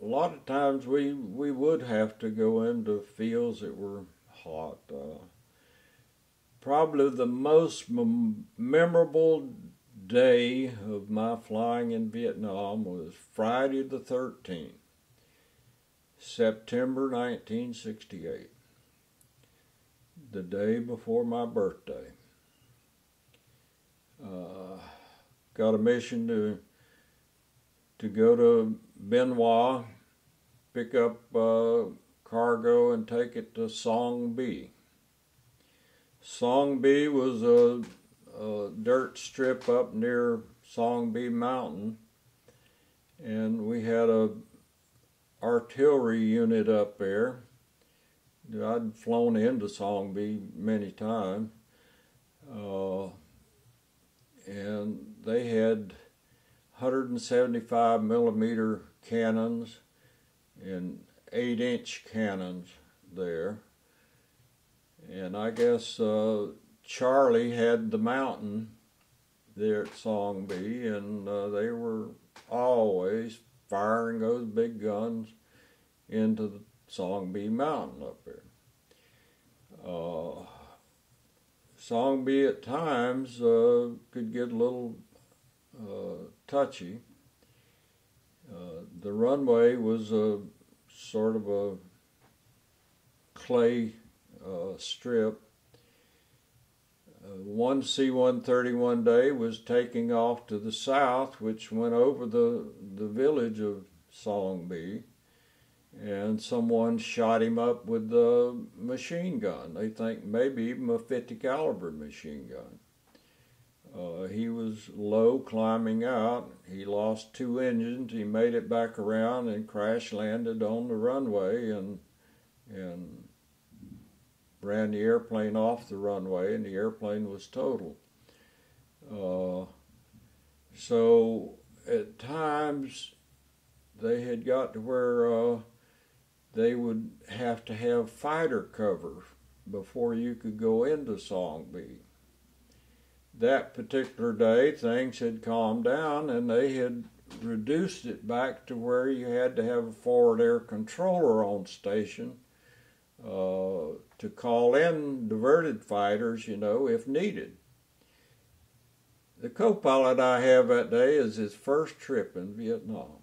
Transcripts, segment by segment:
a lot of times we we would have to go into fields that were hot. Uh, probably the most mem- memorable day of my flying in Vietnam was Friday the 13th, September 1968, the day before my birthday. Uh, got a mission to to go to Hoa, pick up uh, cargo and take it to Song Be. Song Be was a, a dirt strip up near Song Be Mountain, and we had a artillery unit up there. I'd flown into Song Be many times, uh, and they had 175 millimeter cannons and 8 inch cannons there. And I guess uh, Charlie had the mountain there at Song Be, and uh, they were always firing those big guns into the Song Be mountain up there. Uh, Song Be at times uh, could get a little uh, touchy. Uh, the runway was a sort of a clay uh, strip. Uh, one C-130 one day was taking off to the south, which went over the the village of Song Be, and someone shot him up with a machine gun. They think maybe even a 50 caliber machine gun. Uh, he was low climbing out. He lost two engines. He made it back around and crash landed on the runway and and ran the airplane off the runway, and the airplane was total. Uh, so at times they had got to where uh, they would have to have fighter cover before you could go into Song Be that particular day things had calmed down and they had reduced it back to where you had to have a forward air controller on station uh, to call in diverted fighters, you know, if needed. The co-pilot I have that day is his first trip in Vietnam,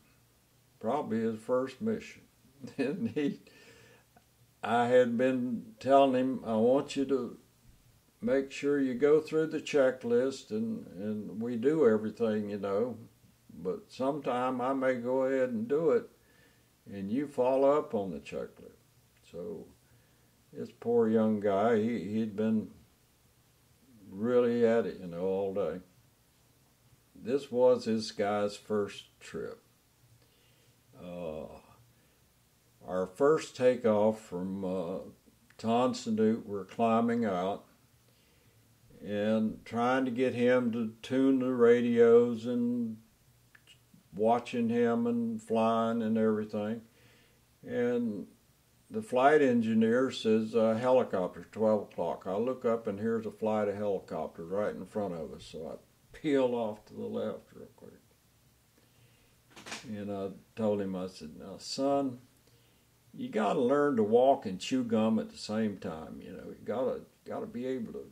probably his first mission. and he, I had been telling him, I want you to make sure you go through the checklist and, and we do everything, you know. But sometime I may go ahead and do it and you follow up on the checklist. So this poor young guy, he, he'd been really at it, you know, all day. This was this guy's first trip. Uh, our first takeoff from uh, Tan we're climbing out and trying to get him to tune the radios and watching him and flying and everything. And the flight engineer says, uh, helicopter, 12 o'clock. I look up and here's a flight of helicopters right in front of us. So I peel off to the left real quick. And I told him, I said, now, son, you got to learn to walk and chew gum at the same time. You know, you got to got to be able to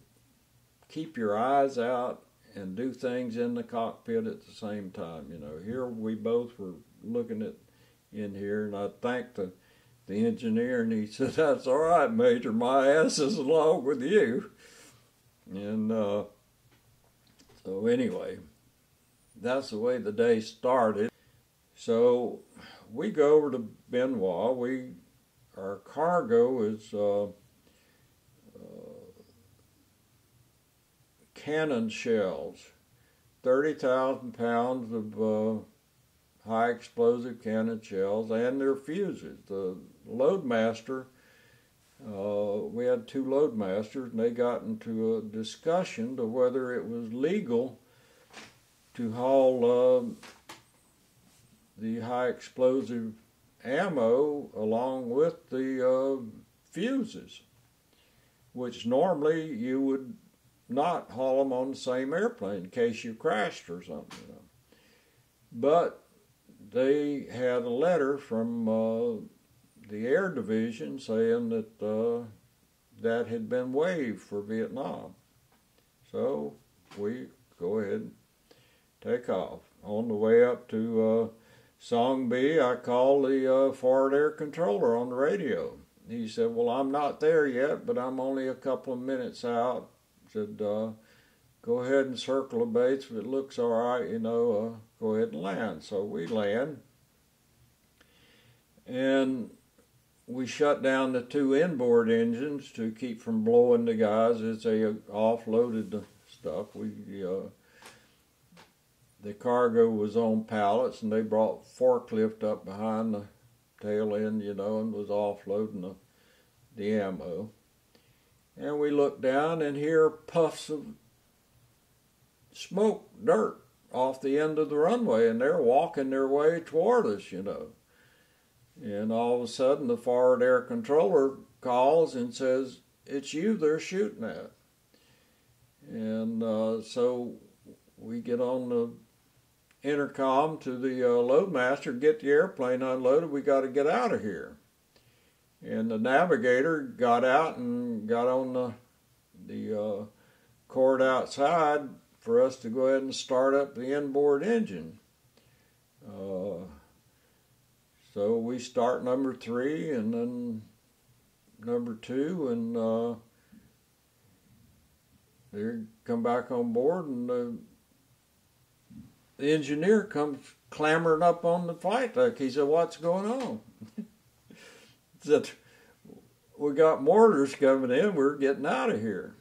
keep your eyes out and do things in the cockpit at the same time. You know, here we both were looking at in here, and I thanked the the engineer, and he said, "That's all right, Major. My ass is along with you." And uh, so anyway, that's the way the day started. So we go over to Hoa. We our cargo is. Uh, cannon shells, 30,000 pounds of uh, high explosive cannon shells and their fuses. The loadmaster, uh, we had two loadmasters, and they got into a discussion to whether it was legal to haul uh, the high explosive ammo along with the uh, fuses, which normally you would not haul them on the same airplane in case you crashed or something. You know. But they had a letter from uh, the Air Division saying that uh, that had been waived for Vietnam. So we go ahead and take off. On the way up to uh, Song Be, I called the uh, forward air controller on the radio. He said, "Well, I'm not there yet, but I'm only a couple of minutes out." Said, uh, "Go ahead and circle the base. If it looks all right, you know, uh, go ahead and land." So we land, and we shut down the two inboard engines to keep from blowing the guys as they offloaded the stuff. We uh, the cargo was on pallets, and they brought forklift up behind the tail end, you know, and was offloading the the ammo. And we look down and hear puffs of smoke, dirt off the end of the runway, and they're walking their way toward us, you know. And all of a sudden, the forward air controller calls and says, It's you they're shooting at. And uh, so we get on the intercom to the uh, loadmaster, get the airplane unloaded, we got to get out of here. And the navigator got out and got on the, the uh, cord outside for us to go ahead and start up the inboard engine. Uh, so we start number three and then number two, and uh, they come back on board, and the, the engineer comes clambering up on the flight deck. He said, "What's going on?" Said, "We got mortars coming in. We're getting out of here."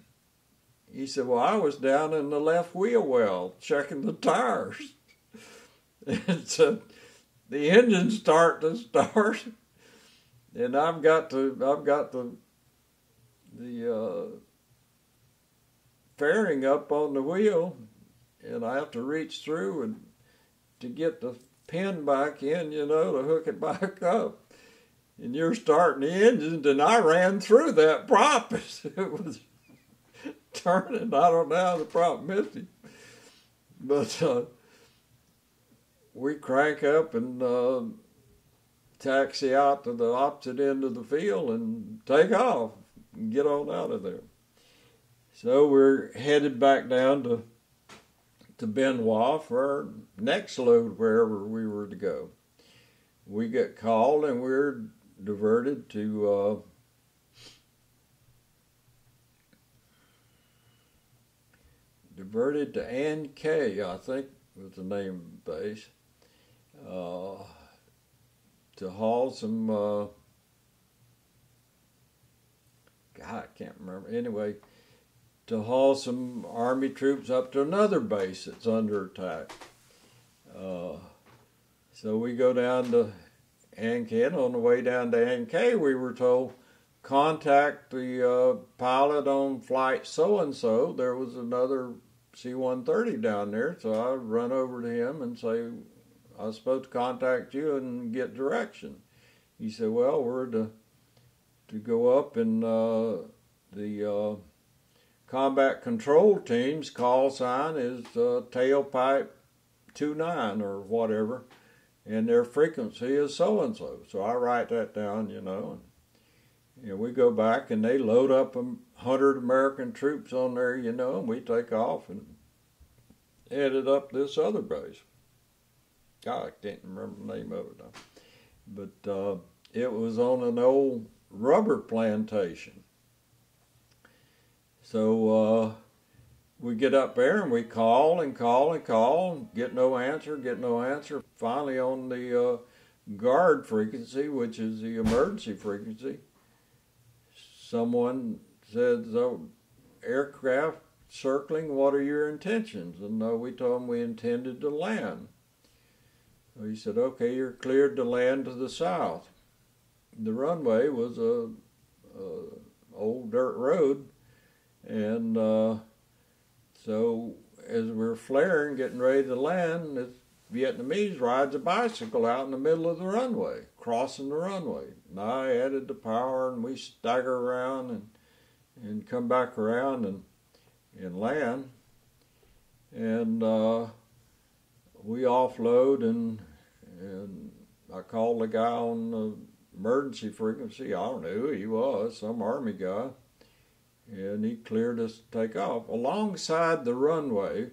He said, "Well, I was down in the left wheel well checking the tires." and said the engine start to start, and I've got to I've got the the uh, fairing up on the wheel, and I have to reach through and to get the pin back in, you know, to hook it back up. And you're starting the engine, and I ran through that prop. it was turning. I don't know how the prop missed it, but. Uh, we crank up and uh, taxi out to the opposite end of the field and take off and get on out of there. So we're headed back down to to Hoa for our next load wherever we were to go. We get called and we're diverted to uh, diverted to An Khe, I think was the name of the base uh, to haul some. Uh, God, I can't remember. Anyway, to haul some army troops up to another base that's under attack. Uh, so we go down to An Khe. On the way down to An Khe, we were told contact the uh, pilot on flight so and so. There was another C 130 down there, so I run over to him and say, I was supposed to contact you and get direction. He said, well, we're to, to go up and uh, the uh, combat control team's call sign is uh, tailpipe 29 or whatever, and their frequency is so and so. So I write that down, you know. And, we go back and they load up a hundred American troops on there, you know, and we take off and headed up this other base. God, I can't remember the name of it now. But uh, it was on an old rubber plantation. So uh, we get up there and we call and call and call, get no answer, get no answer. Finally, on the uh, guard frequency, which is the emergency frequency, someone said, "So, aircraft circling. What are your intentions?" And uh, we told them we intended to land. So he said, okay, you're cleared to land to the south. The runway was a, a old dirt road, and uh, so as we're flaring, getting ready to land, this Vietnamese rides a bicycle out in the middle of the runway, crossing the runway. And I added the power, and we stagger around and and come back around and and land. And uh, we offload and and I called the guy on the emergency frequency. I don't know who he was, some army guy, and he cleared us to take off. Alongside the runway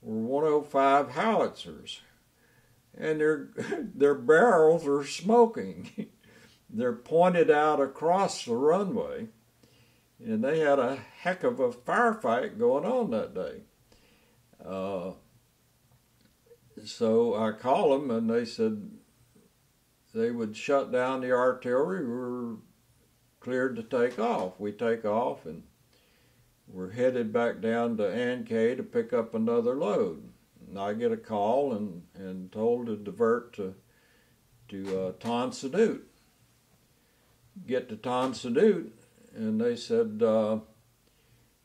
were 105 howitzers, and their their barrels are smoking. They're pointed out across the runway, and they had a heck of a firefight going on that day. Uh, so I called them, and they said they would shut down the artillery. We were cleared to take off. We take off, and we're headed back down to An Khe to pick up another load. And I get a call and, and told to divert to to uh, Tan Son Get to Tan Son and they said uh,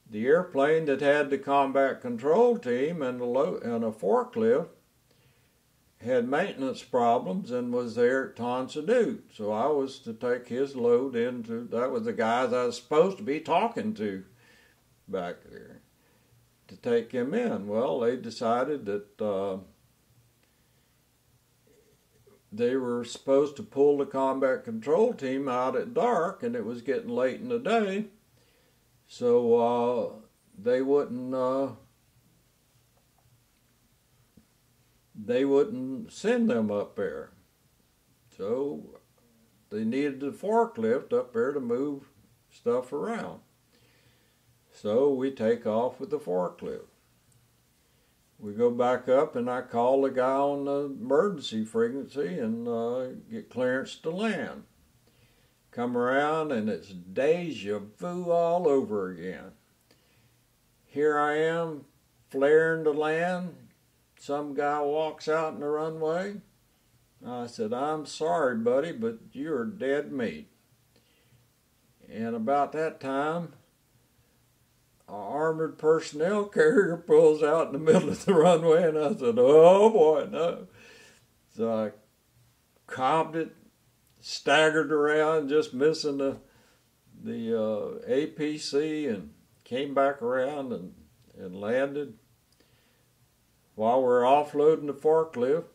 the airplane that had the combat control team and a, lo- and a forklift had maintenance problems and was there at Tan Son So I was to take his load into, that was the guys I was supposed to be talking to back there to take him in. Well, they decided that uh, they were supposed to pull the combat control team out at dark and it was getting late in the day. So uh, they wouldn't uh, they wouldn't send them up there. So they needed the forklift up there to move stuff around. So we take off with the forklift. We go back up and I call the guy on the emergency frequency and uh, get clearance to land. Come around and it's deja vu all over again. Here I am, flaring to land, some guy walks out in the runway. I said, I'm sorry, buddy, but you're dead meat. And about that time, a armored personnel carrier pulls out in the middle of the runway, and I said, "Oh boy, no!" So I cobbed it, staggered around, just missing the the uh, APC, and came back around and and landed while we're offloading the forklift,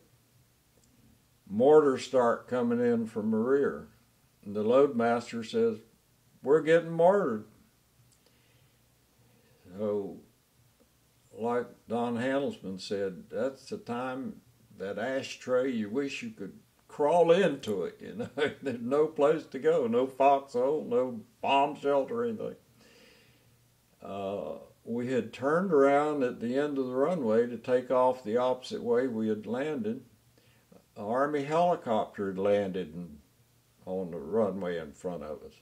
mortars start coming in from the rear. And the loadmaster says, We're getting mortared. So, like Don Handelsman said, that's the time that ashtray you wish you could crawl into it. You know, there's no place to go, no foxhole, no bomb shelter, anything. Uh, we had turned around at the end of the runway to take off the opposite way we had landed. An Army helicopter had landed on the runway in front of us.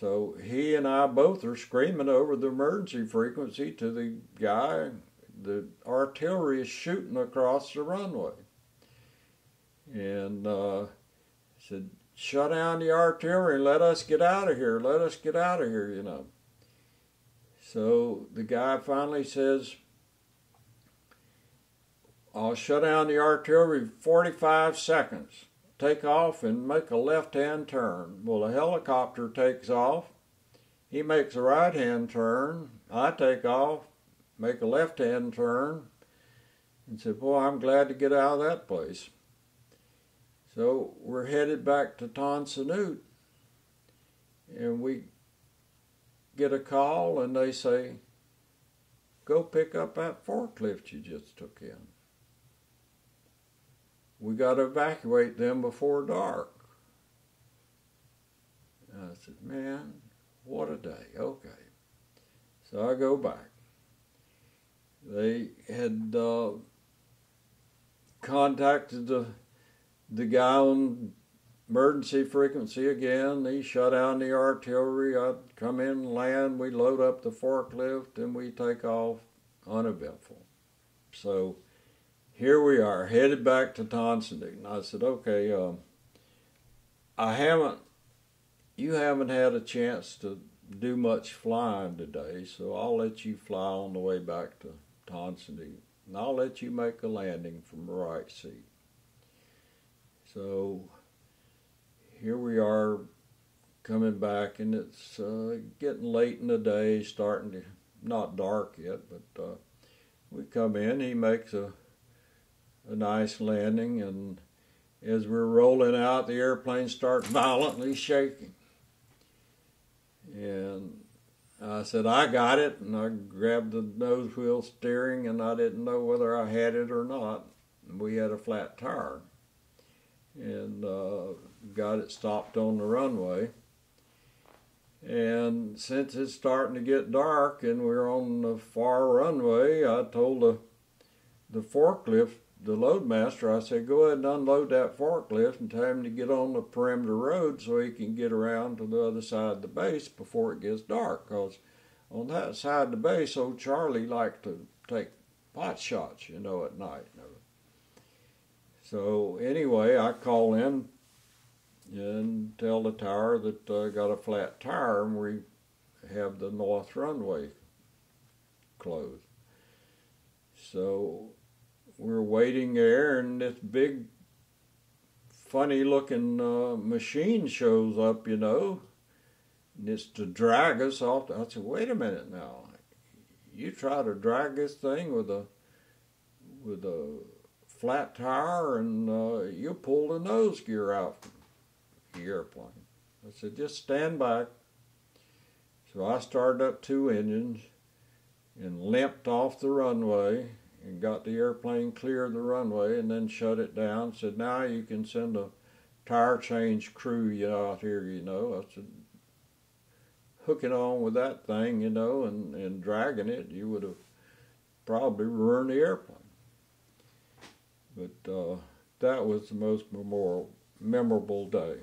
So he and I both are screaming over the emergency frequency to the guy. The artillery is shooting across the runway. And uh, said, Shut down the artillery and let us get out of here. Let us get out of here, you know. So the guy finally says, I'll shut down the artillery 45 seconds. Take off and make a left hand turn. Well, the helicopter takes off. He makes a right hand turn. I take off, make a left hand turn, and said, Boy, I'm glad to get out of that place. So we're headed back to Son And we get a call and they say, go pick up that forklift you just took in. We got to evacuate them before dark. And I said, man, what a day. Okay. So I go back. They had uh, contacted the the guy on emergency frequency again. He shut down the artillery. I'd come in, land, we load up the forklift, and we take off uneventful. So here we are, headed back to Tan Son Nhut. And I said, okay, um, I haven't, you haven't had a chance to do much flying today, so I'll let you fly on the way back to Tan Son Nhut. And I'll let you make a landing from the right seat. So here we are coming back, and it's uh, getting late in the day, starting to not dark yet, but uh, we come in. He makes a a nice landing, and as we're rolling out, the airplane starts violently shaking. And I said, I got it, and I grabbed the nose wheel steering, and I didn't know whether I had it or not. We had a flat tire, and uh, got it stopped on the runway. And since it's starting to get dark and we're on the far runway, I told the the forklift, the loadmaster, I said, go ahead and unload that forklift and tell him to get on the perimeter road so he can get around to the other side of the base before it gets dark. Because on that side of the base, old Charlie liked to take pot shots, you know, at night. So anyway, I call in and tell the tower that I got a flat tire and we have the north runway closed. So we're waiting there, and this big, funny looking uh, machine shows up, you know, and it's to drag us off. I said, wait a minute now. You try to drag this thing with a with a flat tire, and uh, you pull the nose gear out the airplane. I said, just stand back. So I started up two engines and limped off the runway and got the airplane clear of the runway and then shut it down. Said, now you can send a tire change crew out here, you know. I said, hooking on with that thing, you know, and, and dragging it, you would have probably ruined the airplane. But uh, that was the most memorable, memorable day.